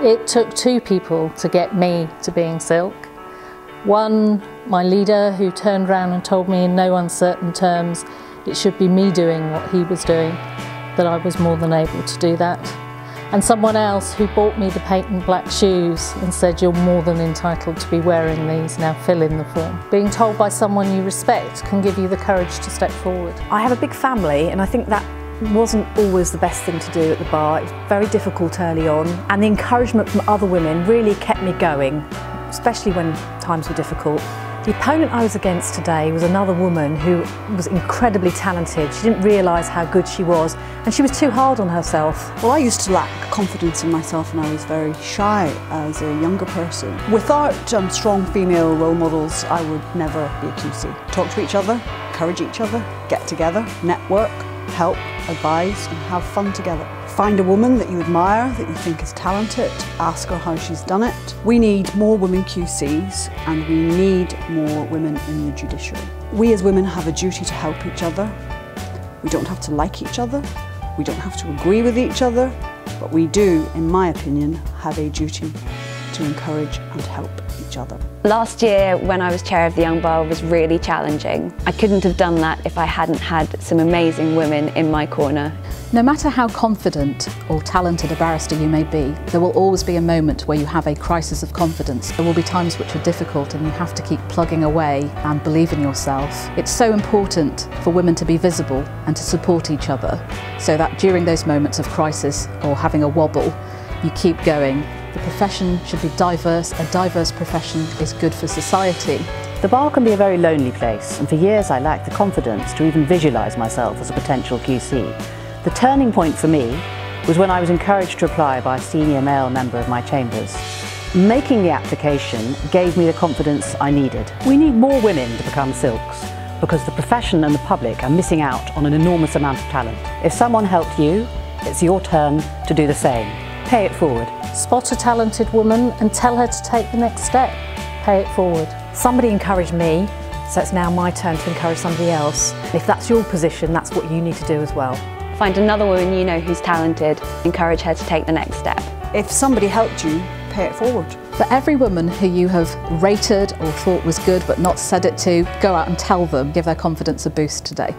It took two people to get me to being silk. One, my leader, who turned around and told me in no uncertain terms it should be me doing what he was doing, that I was more than able to do that. And someone else who bought me the patent black shoes and said, You're more than entitled to be wearing these, now fill in the form. Being told by someone you respect can give you the courage to step forward. I have a big family, and I think that wasn't always the best thing to do at the bar. It was very difficult early on, and the encouragement from other women really kept me going, especially when times were difficult. The opponent I was against today was another woman who was incredibly talented. She didn't realise how good she was and she was too hard on herself. Well, I used to lack confidence in myself and I was very shy as a younger person. Without um, strong female role models, I would never be a QC. Talk to each other, encourage each other, get together, network, help, advise and have fun together. Find a woman that you admire, that you think is talented, ask her how she's done it. We need more women QCs and we need more women in the judiciary. We as women have a duty to help each other. We don't have to like each other, we don't have to agree with each other, but we do, in my opinion, have a duty to encourage and help each other. Last year when I was chair of the Young Bar was really challenging. I couldn't have done that if I hadn't had some amazing women in my corner. No matter how confident or talented a barrister you may be, there will always be a moment where you have a crisis of confidence. There will be times which are difficult and you have to keep plugging away and believe in yourself. It's so important for women to be visible and to support each other so that during those moments of crisis or having a wobble, you keep going the profession should be diverse. A diverse profession is good for society. The bar can be a very lonely place, and for years I lacked the confidence to even visualise myself as a potential QC. The turning point for me was when I was encouraged to apply by a senior male member of my chambers. Making the application gave me the confidence I needed. We need more women to become silks because the profession and the public are missing out on an enormous amount of talent. If someone helped you, it's your turn to do the same. Pay it forward. Spot a talented woman and tell her to take the next step. Pay it forward. Somebody encouraged me, so it's now my turn to encourage somebody else. If that's your position, that's what you need to do as well. Find another woman you know who's talented, encourage her to take the next step. If somebody helped you, pay it forward. For every woman who you have rated or thought was good but not said it to, go out and tell them, give their confidence a boost today.